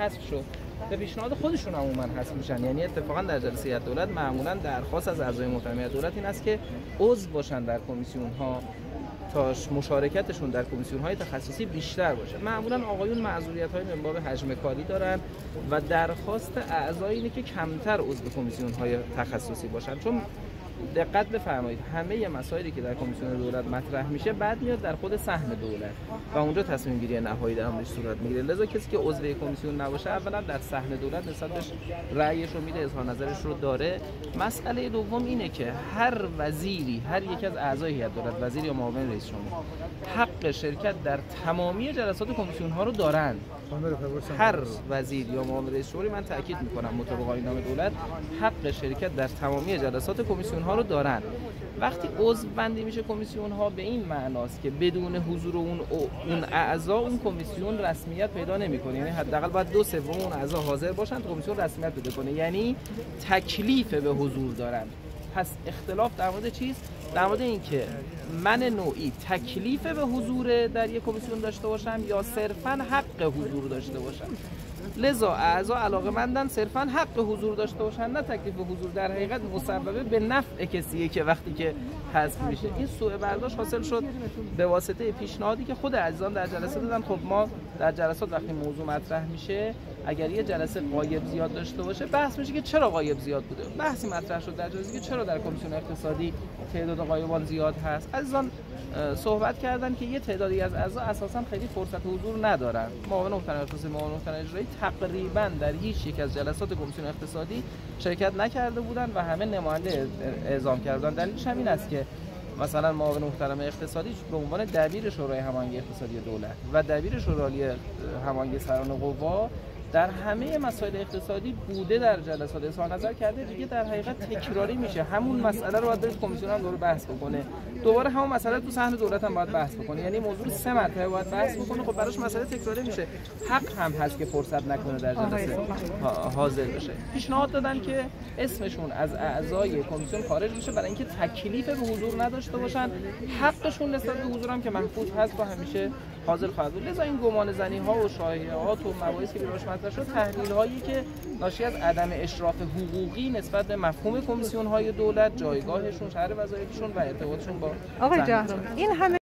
حذف شد. به پیشنهاد خودشون عموما حذف میشن. یعنی اتفاقا در جلسه هیئت دولت معمولا درخواست از اعضای محترم دولت این است که عضو باشن در کمیسیون ها تا مشارکتشون در کمیسیون های تخصصی بیشتر باشه. معمولا آقایون معذوریت های من باب حجم کاری دارن و درخواست اعضای اینه که کمتر عضو کمیسیون های تخصصی باشن. چون دقت بفرمایید. همه مسائلی که در کمیسیون دولت مطرح میشه بعد میاد در خود سهم دولت. و اونجا تصمیم گیری نهایی در موردش صورت می‌گیره. لذا کسی که عضو کمیسیون نباشه اولا در سهم دولت نسبتش رأیش رو میده اظهار نظرش رو داره. مسئله دوم اینه که هر وزیری هر یک از اعضای هیئت دولت وزیر یا معاون رئیس جمهور حق شرکت در تمامی جلسات کمیسیون ها رو دارن. هر وزیر یا معاون رئیس جمهوری من تاکید می‌کنم مطابق آیین دولت حق شرکت در تمامی جلسات کمیسیون ها رو دارن. وقتی عضو بندی میشه کمیسیون ها به این معناست که بدون حضور اون اون اعضا اون کمیسیون رسمیت پیدا نمی‌کنه. یعنی حداقل باید دو سوم اون اعضا حاضر باشن تا کمیسیون رسمیت پیدا کنه. یعنی تکلیف به حضور دارن. پس اختلاف در مورد چیست در مورد اینکه من نوعی تکلیف به حضور در یک کمیسیون داشته باشم یا صرفا حق حضور داشته باشم. لذا اعضا علاقه مندن صرفا حق حضور داشته باشن نه تکلیف حضور در حقیقت مسببه به نفع کسیه که وقتی که حذف میشه این سوء برداشت حاصل شد به واسطه پیشنهادی که خود عزیزان در جلسه دادن خب ما در جلسات وقتی موضوع مطرح میشه اگر یه جلسه قایب زیاد داشته باشه بحث میشه که چرا قایب زیاد بوده بحثی مطرح شد در جلسه که چرا در کمیسیون اقتصادی تعداد قایبان زیاد هست عزیزان صحبت کردن که یه تعدادی از اعضا اساسا خیلی فرصت حضور ندارن معاون محترم اقتصادی معاون محترم اجرایی تقریبا در هیچ یک از جلسات کمیسیون اقتصادی شرکت نکرده بودن و همه نماینده اعزام کردن. دلیلش همین است که مثلا معاون محترم اقتصادی به عنوان دبیر شورای هماهنگی اقتصادی دولت و دبیر شورای هماهنگی سران قوا در همه مسائل اقتصادی بوده در جلسات. اظهار نظر کرده دیگه در حقیقت تکراری میشه. همون مسئله رو باید برید کمیسیون هم دوباره بحث بکنه. دوباره همون مسئله تو صحن دولت هم باید بحث بکنه. یعنی موضوع سه مرتبه باید بحث بکنه. خب براش مسئله تکراری میشه. حق هم هست که فرصت نکنه در جلسه حاضر بشه. پیشنهاد دادن که اسمشون از اعضای کمیسیون خارج بشه برای اینکه تکلیف به حضور نداشته باشن. حقشون نسبت به حضور هم که محفوظ هست و همیشه حاضر خواهد بود. لذا این گمان زنی ها و شایعات و مباحثی که مطرح شد تحلیل هایی که ناشی از عدم اشراف حقوقی نسبت به مفهوم کمیسیون های دولت جایگاهشون شهر وظایفشون و ارتباطشون با آقای جهرم این همه